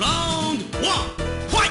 Round one, fight!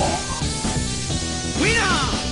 Oh! Winner!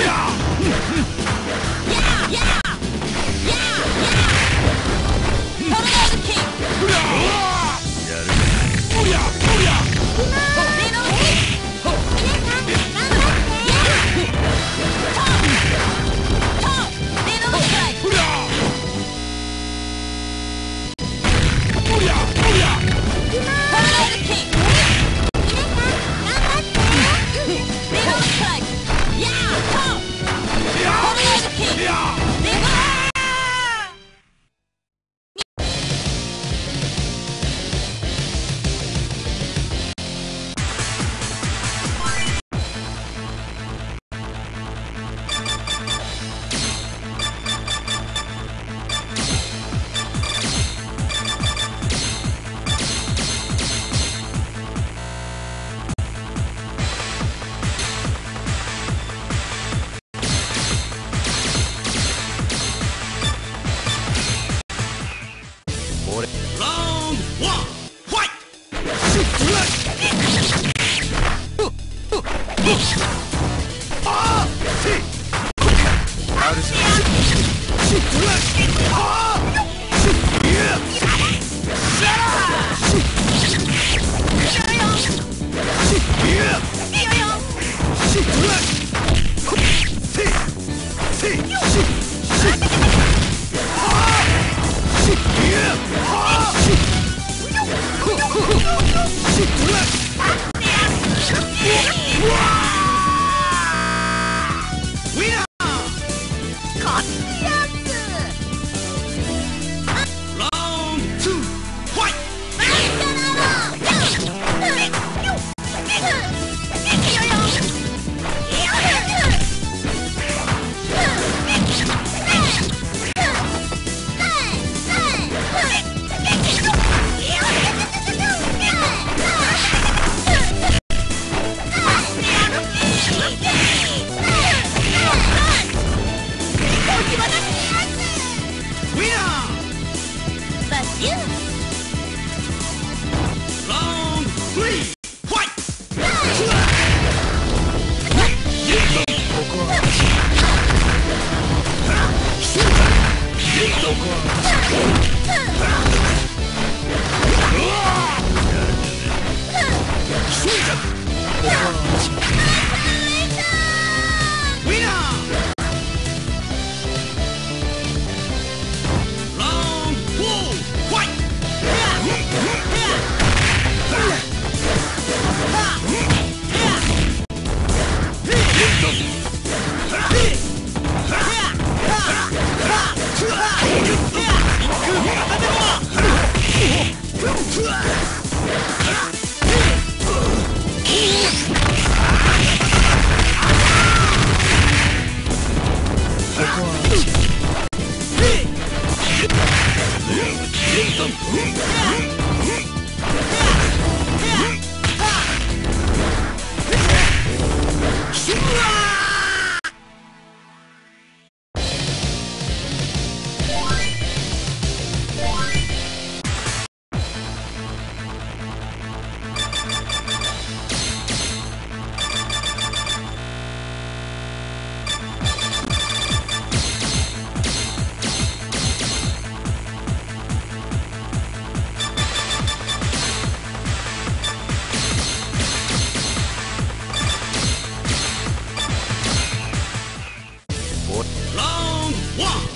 呀！Aqua. One.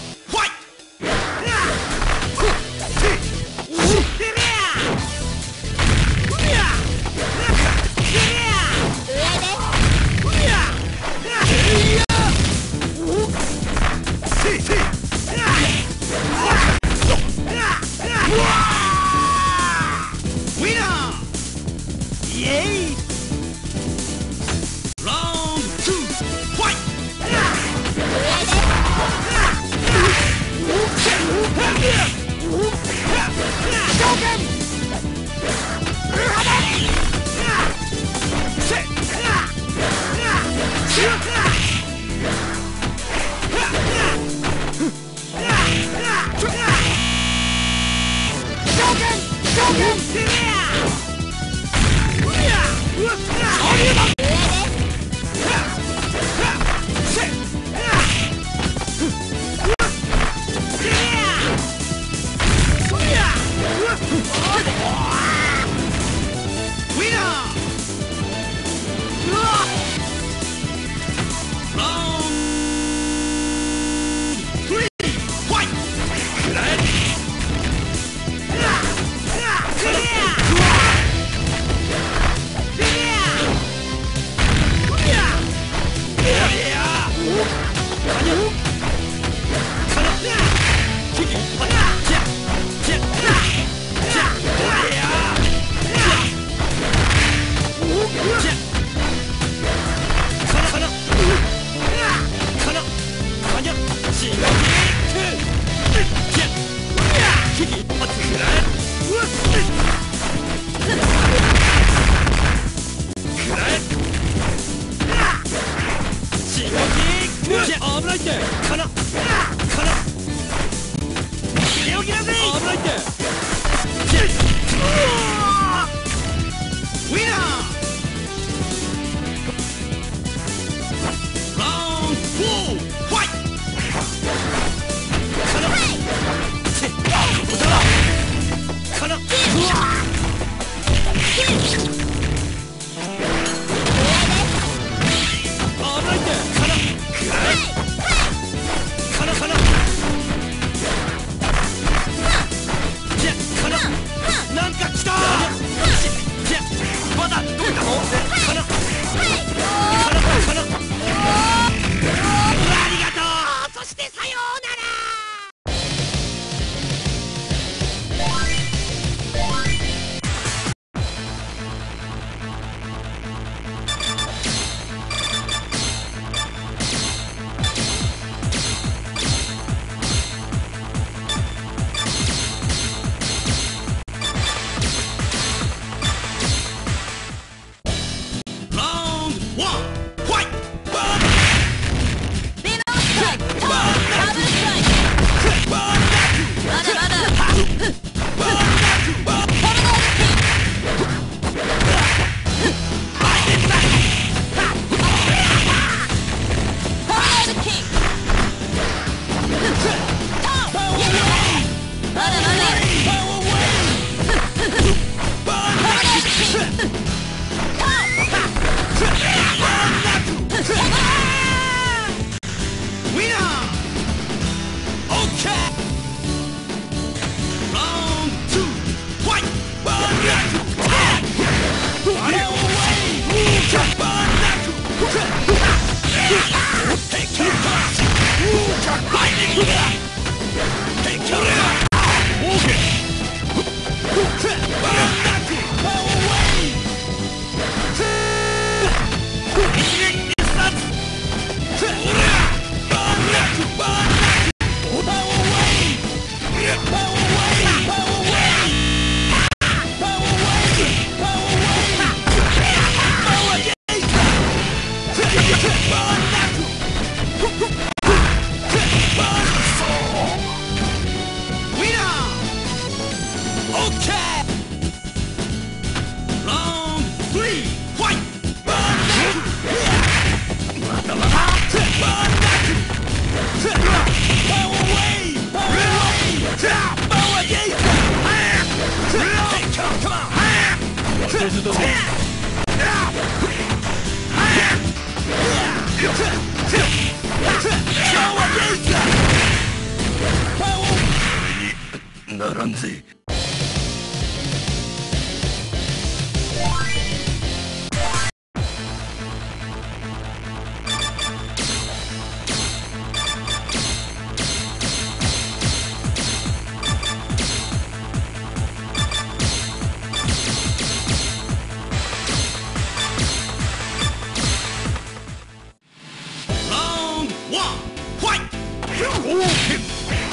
ならんぜ。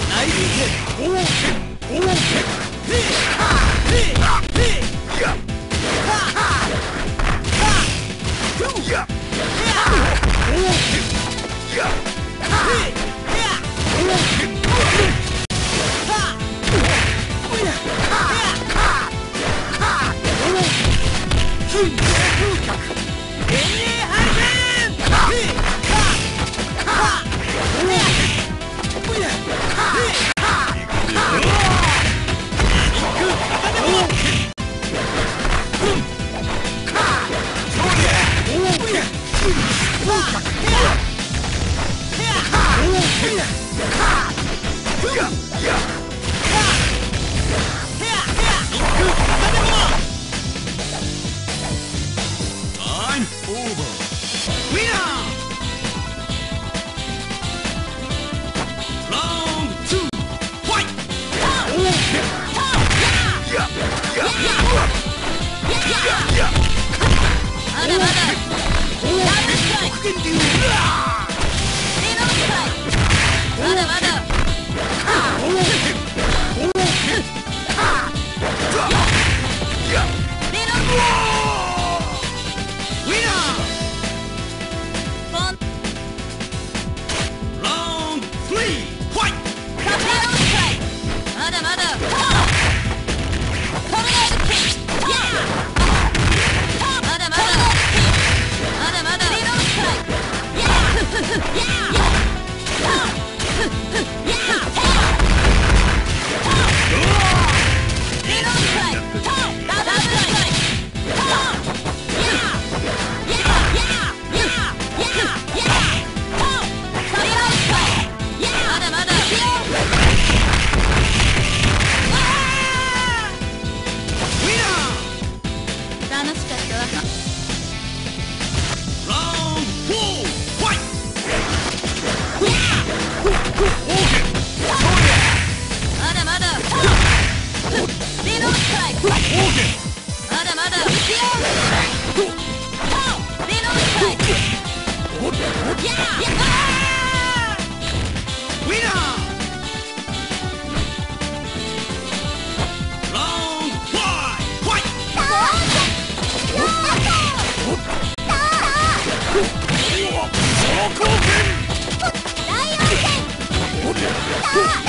ナイビーヘッドま 光剣ライオン